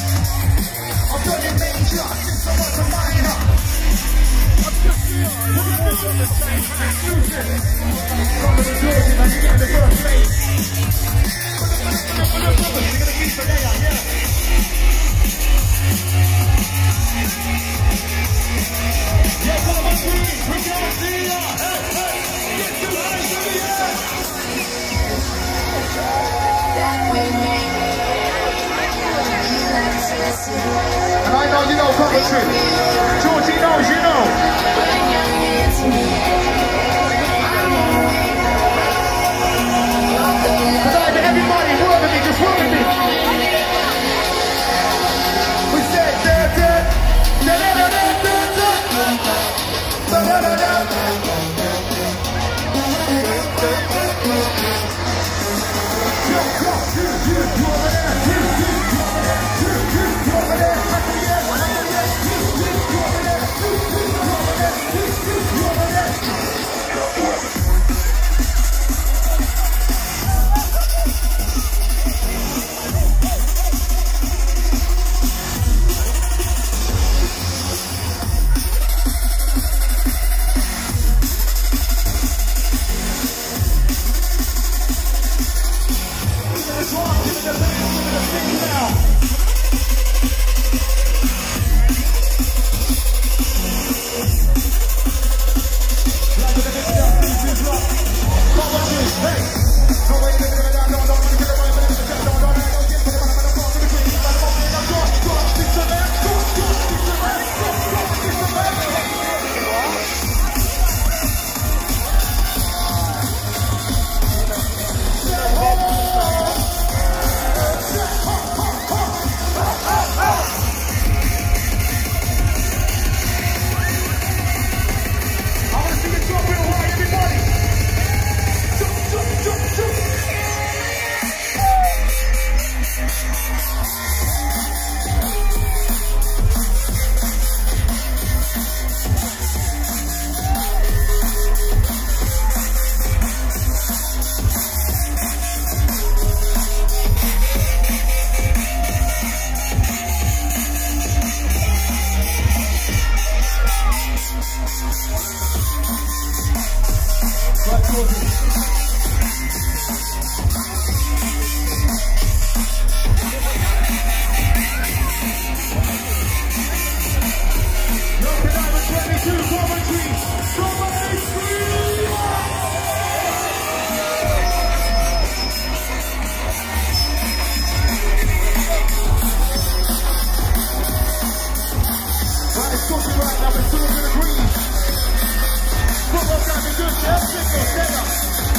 I'm major since I was a minor. I'm just the same. da da that's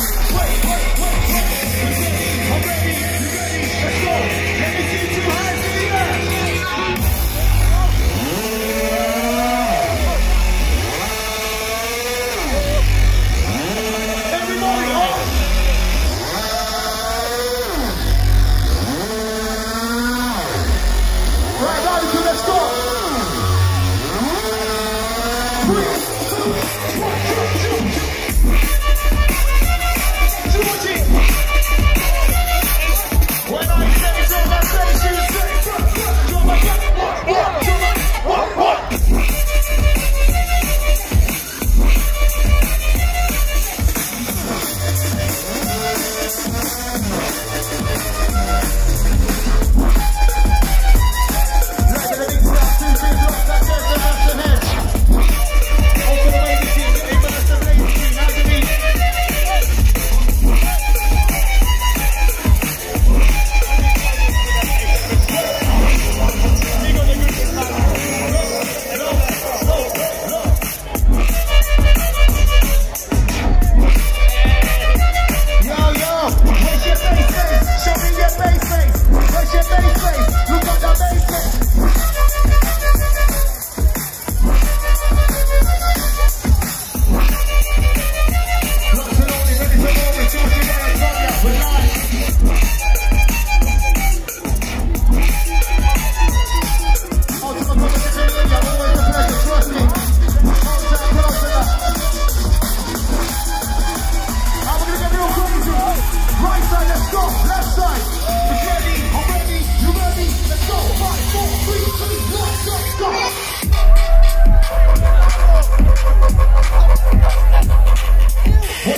When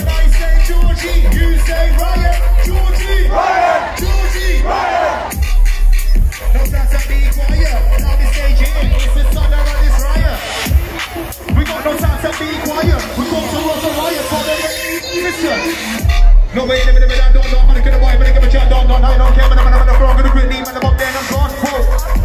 I say Georgie, you say riot. Georgie, riot. Georgie, riot. Now that's a big wire. Now this stage here is the thunder riot. We got no time to be quiet. We got to run the riot. No way, never, never, I don't know. I'm gonna get a wife, I'm gonna give a chat, don't know. I don't care, man, I'm gonna go, gonna quit, leave, man, I'm up there, I'm gone, quote.